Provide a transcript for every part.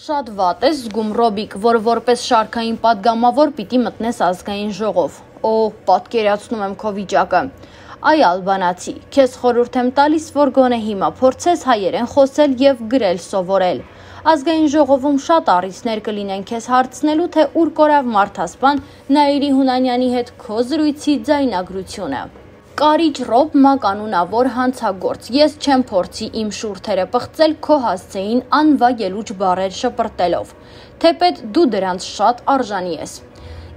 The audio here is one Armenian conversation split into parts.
Շատ վատ է զգում Ռոբիկ, որ որպես շարքային падգամավոր պիտի մտնես ազգային ժողով։ Օ, պատկերացնում եմ քո վիճակը։ Այ ալբանացի, քեզ խորհուրդ եմ տալիս, որ գոնե հիմա փորձես հայերեն խոսել եւ գրել սովորել։ Ազգային ժողովում շատ առիթներ կլինեն քեզ հարցնելու, թե ուր կորավ մարդասպան Նաիրի Հունանյանի հետ քո զրույցի ձայնագրությունը։ Կարիճ Ռոբ մականունավոր հանցագործ։ Ես չեմ փորձի իմ շուրթերը պղծել քո հասցեին անվա ելուչ բառեր շպրտելով։ Թեպետ դու դրանց շատ արժանի ես։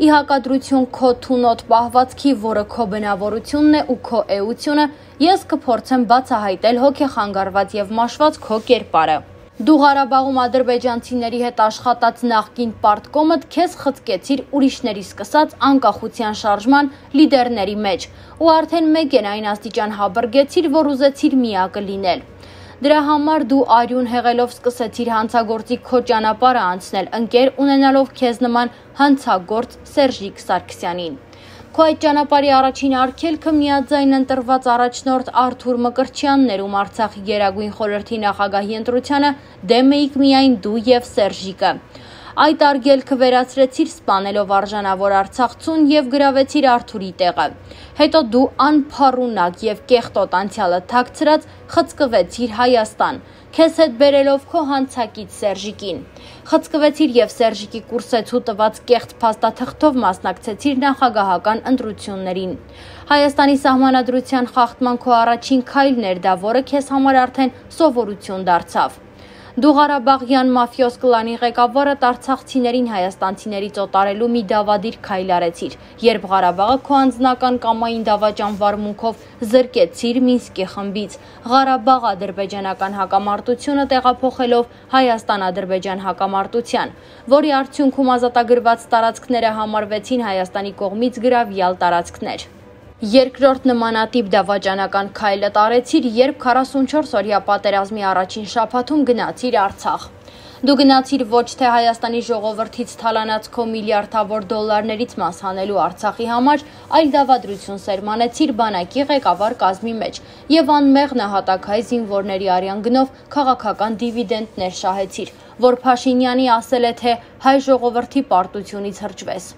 Ի հակադրություն քո թունոտ պահվածքի, որը քո բնավորությունն է ու քո էությունը, ես կփորձեմ բացահայտել հոգեխանգարված եւ մաշված քո կերպարը։ Դու Ղարաբաղում ադրբեջանցիների հետ աշխատած նախկին պարտկոմդ քեզ խցկեցիր ուրիշների սկսած անկախության շարժման լիդերների մեջ ու արդեն մեկ են այն աստիճան հաբրգեցիր, որ ուզեցիր միակը լինել։ Դրա համար դու արյուն հեղելով սկսեցիր հանցագործի քո ճանապարհը անցնել, ընկեր ունենալով քեզ նման հանցագործ Սերժիկ Սարգսյանին։ Քո այդ ճանապարհի առաջին արգելքը միաձայն ընտրված առաջնորդ Արթուր Մկրտչյանն էր, ում Արցախի Գերագույն խորհրդի նախագահի ընտրությանը դեմ էիք միայն դու եւ Սերժիկը։ Այդ արգելքը վերացրեցիր սպանելով արժանավոր Արցախցուն եւ գրավեցիր Արթուրի տեղը։ Հետո դու անփառունակ եւ կեղտոտ անցյալը թաքցրած խցկվեցիր Հայաստան, քեզ հետ բերելով քո հանցակից Սերժիկին։ Խցկվեցիր եւ Սերժիկի կուրսեցու տված կեղտ փաստաթղթով մասնակցեցիր նախագահական ընտրություններին։ Հայաստանի սահմանադրության խախտման քո առաջին քայլն էր դա, որը քեզ համար արդեն սովորություն դարձավ։ Դու Ղարաբաղյան մաֆիոզ կլանի ղեկավարը Արցախցիներին հայաստանցիներից օտարելու մի դավադիր քայլ արեցիր, երբ Ղարաբաղը քո անձնական կամային դավաճան վարմունքով զրկեցիր Մինսկի խմբից, Ղարաբաղ ադրբեջանական հակամարտությունը տեղափոխելով Հայաստան-Ադրբեջան հակամարտության, որի արդյունքում ազատագրված տարածքները համարվեցին Հայաստանի կողմից գրավյալ տարածքներ։ Երկրորդ նմանատիպ դավաճանական քայլը տարեցիր, երբ 44 օրյա պատերազմի առաջին շաբաթում գնացիր Արցախ։ Դու գնացիր ոչ թե Հայաստանի ժողովրդից թալանած քո միլիարդավոր դոլարներից մաս հանելու Արցախի համար, այլ դավադրություն սերմանեցիր բանակի ղեկավար կազմի մեջ եւ անմեղ նահատակայ զինվորների արյան գնով քաղաքական դիվիդենտներ շահեցիր, որ Փաշինյանի ասել է թե հայ ժողովրդի պարտությունից հրճվես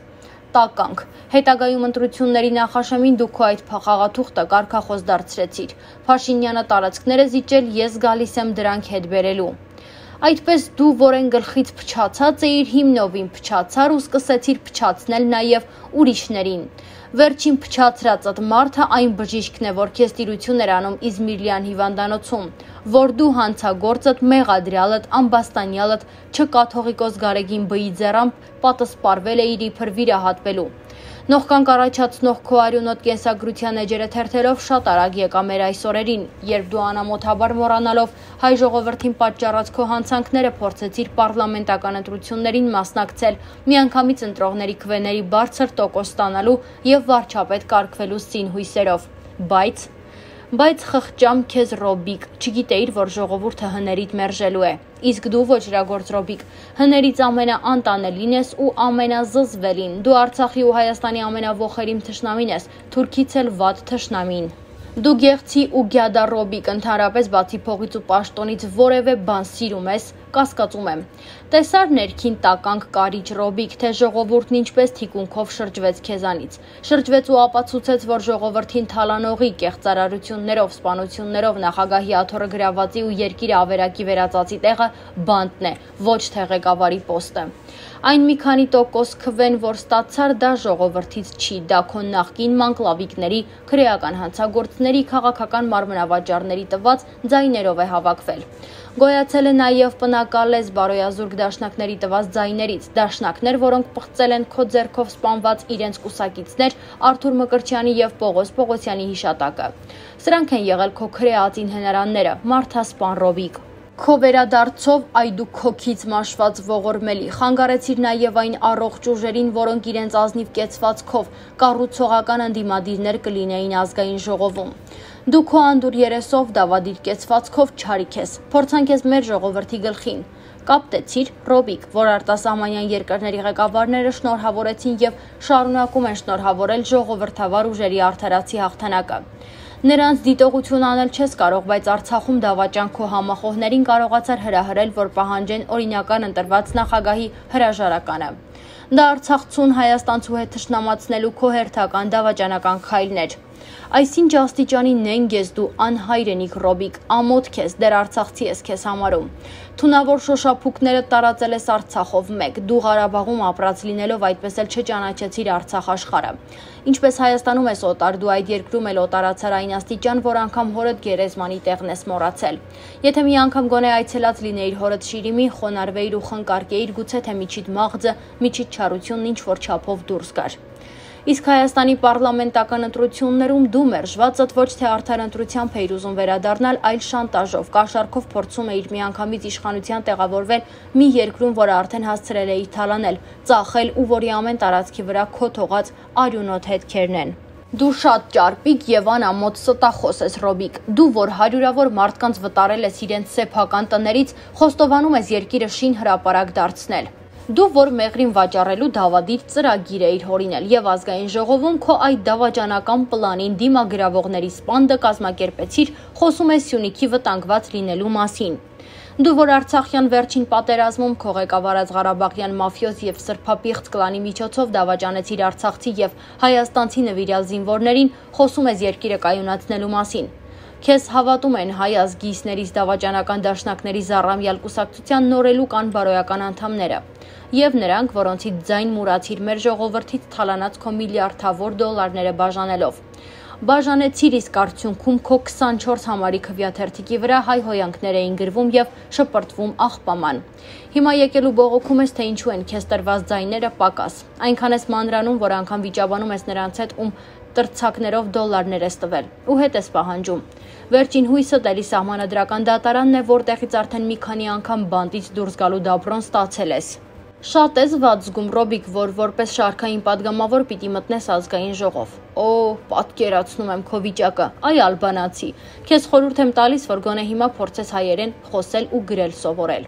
տականք։ Հետագայում ընտրությունների նախաշեմին դուք այդ փախաղաթուղթը կարկախոս դարձրեցիր։ Փաշինյանը տարածքները զիջել, ես գալիս եմ դրանք հետ բերելու։ Այդպես դու որեն գլխից փչացած էիր հիմնովին փչացար ու սկսեցիր փչացնել նաև ուրիշներին։ Վերջին փչացրածդ մարդը այն բժիշկն է, որ քեզ տիրություն էր անում Իզմիրլյան հիվանդանոցում, որ դու հանցագործդ, մեղադրյալդ, ամբաստանյալդ չկաթողիկոս Գարեգին բի ձեռամբ պատասպարվել է իր իբր վիրահատվելու։ Նողկանք առաջացնող քո արյունոտ կենսագրության էջերը թերթելով շատ արագ եկա մեր այսօրերին, երբ դու անամոթաբար մոռանալով հայ ժողովրդին պատճառած քո հանցանքները փորձեցիր պարլամենտական ընտրություններին մասնակցել, միանգամից ընտրողների քվեների բարձր տոկոս ստանալու եւ վարչապետ կարգվելու սին հույսերով։ Բայց Բայց խղճամ քեզ Ռոբիկ, չգիտեիր, որ ժողովուրդը հներից մերժելու է։ Իսկ դու ոչրագործ Ռոբիկ, հներից ամենաանտանելին ես ու ամենազզվելին։ Դու Արցախի ու Հայաստանի ամենավոխերիմ թշնամին ես, Թուրքից էլ վատ թշնամին։ Դու գեղցի ու գյադա Ռոբիկ ընդհանրապես բացի փողից ու պաշտոնից որևէ բան սիրում ես, կասկածում եմ։ Տեսար ներքին տականք կարիճ Ռոբիկ, թե ժողովուրդն ինչպես թիկունքով շրջվեց քեզանից։ Շրջվեց ու ապացուցեց, որ ժողովրդին թալանողի կեղծարարություններով, սպանություններով նախագահի աթոռը գրավածի ու երկիրը ավերակի վերածածի տեղը բանտն է, ոչ թե ղեկավարի պոստը։ Այն մի քանի տոկոս քվեն, որ ստացար, դա ժողովրդից չի, դա քո նախկին մանկլավիկների, քրեական հանցագործների, քաղաքական մարմնավաճառների տված ձայներով է հավաքվել։ Գոյացել է նաև պնակալես բարոյազուրկ դաշնակների տված ձայներից, դաշնակներ, որոնք պղծել են քո ձեռքով սպանված իրենց կուսակիցներ Արթուր Մկրտչյանի եւ Պողոս Պողոսյանի հիշատակը։ Սրանք են եղել քո քրեատին հնարանները՝ Մարթասպան Ռոբիկ, Քո վերադարձով այ դու քոքից մաշված ողորմելի խանգարեցիր նաև այն առողջ ուժերին, որոնք իրենց ազնիվ կեցվածքով կառուցողական ընդդիմադիրներ կլինեին ազգային ժողովում։ Դու քո անդուր երեսով դավադիր կեցվածքով չարիք ես։ Փորձանք ես մեր ժողովրդի գլխին կապտեցիր Ռոբիկ, որ արտասահմանյան երկրների ղեկավարները շնորհավորեցին եւ շարունակում են շնորհավորել ժողովրդավար ուժերի արդարացի հաղթանակը։ Նրանց դիտողություն անել չես կարող, բայց Արցախում դավաճան քո համախոհներին կարողացար հրահրել, որ պահանջեն օրինական ընտրված նախագահի հրաժարականը։ Դա Արցախցուն հայաստանցու հետ ճշնամացնելու քո հերթական դավաճանական քայլն էր։ Այսինչ աստիճանի նենգ ես դու անհայրենիք Ռոբիկ, ամոթ քեզ, դեր Արցախցի ես քեզ համարում։ Թունավոր շոշափուկները տարածել ես Արցախով մեկ, դու Ղարաբաղում ապրած լինելով այդպես էլ չճանաչեցիր Արցախ աշխարհը։ Ինչպես Հայաստանում ես օտար, դու այդ երկրում էլ օտարացար այն աստիճան, որ անգամ հորդ գերեզմանի տեղն ես մոռացել։ Եթե մի անգամ գոնե այցելած լինեիր հորդ Շիրիմի, խոնարհվեիր ու խնկարկեիր, գուցե թե միջիդ մաղձը, միջիդ չարությունն ինչ որ չափով դուրս գար։ Իսկ Հայաստանի պարլամենտական ընտրություններում դու մերժվածդ ոչ թե արդար ընտրությամբ էիր ուզում վերադառնալ, այլ շանտաժով, կաշառքով փորձում էիր միանգամից իշխանության տեղավորվել մի երկրում, որը արդեն հասցրել էիր թալանել, ծախել ու որի ամեն տարածքի վրա քո թողած արյունոտ հետքերն են։ Դու շատ ճարպիկ եւ անամոթ ստախոս ես Ռոբիկ։ Դու որ հարյուրավոր մարդկանց վտարել ես իրենց սեփական տներից, խոստովանում ես երկիրը շին հրաապարակ դարձնել։ Դու որ մեղրին վաճառելու դավադիր ծրագիր էիր հորինել եւ ազգային ժողովում քո այդ դավաճանական պլանին դիմագրավողների սպանդը կազմակերպեցիր, խոսում է Սյունիքի վտանգված լինելու մասին։ Դու որ Արցախյան վերջին պատերազմում քո ղեկավարած Ղարաբաղյան մաֆիոզ եւ սրբապիղծ կլանի միջոցով դավաճանեցիր Արցախցի եւ հայաստանցի նվիրյալ զինվորներին, խոսում ես երկիրը կայունացնելու մասին։ Քեզ հավատում են հայ ազգիստներից դավաճանական դաշնակների զառամյալ կուսակցության նորելու կան բարոյական անդամները եւ նրանք, որոնցից ձայն մուրացիր մեր ժողովրդից թալանած քո միլիարդավոր դոլարները բաժանելով։ Բաժանեցիր իսկ արդյունքում քո 24 համարի քվյաթերթիկի վրա հայ հոյանքներ էին գրվում եւ շպրտվում աղբաման։ Հիմա եկելու բողոքում ես թե ինչու են քեզ տրված ձայները պակաս։ Այնքան ես մանրանում, որ անգամ վիճաբանում ես նրանց հետ, ում տրցակներով դոլարներ ես տվել ու հետ ես պահանջում։ Վերջին հույսը տելի սահմանադրական դատարանն է, որտեղից արդեն մի քանի անգամ բանտից դուրս գալու դաբրոն ստացել ես։ Շատ ես վատ զգում Ռոբիկ, որ որպես շարքային падգամավոր պիտի մտնես ազգային ժողով։ Օ, պատկերացնում եմ քո վիճակը, այ ալբանացի։ Քեզ խորհուրդ եմ տալիս, որ գոնե հիմա փորձես հայերեն խոսել ու գրել սովորել։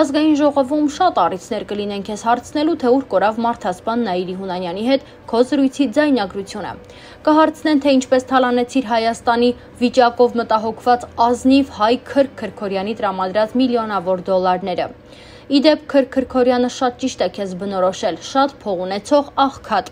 Ազգային ժողովում շատ առիցներ կլինեն քեզ հարցնելու, թե ուր կորավ Մարտհասպան Նաիրի Հունանյանի հետ քո զրույցի ձայնագրությունը։ Կհարցնեն, թե ինչպես թալանեցիր Հայաստանի վիճակով մտահոգված ազնիվ հայ Քրքրքորյանի տրամադրած միլիոնավոր դոլարները։ Իդեպ Քրքրքորյանը շատ ճիշտ է քեզ բնորոշել, շատ փող ունեցող աղքատ։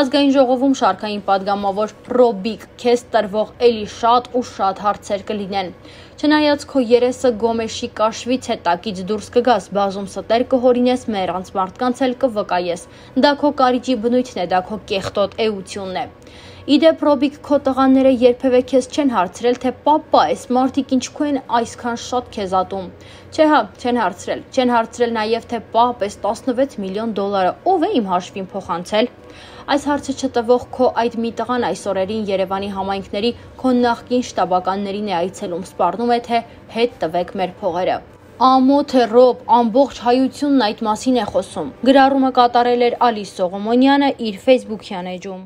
Ազգային ժողովում շարքային падգամավոր Ռոբիկ քեզ տրվող էլի շատ ու շատ հարցեր կլինեն։ Չնայած քո երեսը գոմեշի կաշվից է տակից դուրս կգաս, բազում ստեր կհորինես մեռանց մարդկանց էլ կվկայես։ Դա քո կարիճի բնույթն է, դա քո կեղտոտ էությունն է։ Իդեպ Ռոբիկ քո տղաները երբևէ քեզ չեն հարցրել, թե պապա, այս մարդիկ ինչքու են այսքան շատ քեզ ատում։ Չէ հա, չեն հարցրել։ Չեն հարցրել նաև թե պապ, այս 16 միլիոն դոլարը ով է իմ հաշվին փոխանցել։ Այս հարցը չտվող քո այդ մի տղան այս օրերին Երևանի համայնքների քո նախկին շտաբականներին է այցելում, սպառնում է թե հետ տվեք մեր փողերը։ Ամոթ է ռոբ, ամբողջ հայությունն այդ մասին է խոսում։ Գրառումը կատարել էր Ալիս Սողոմոնյանը իր Facebook-յան էջում։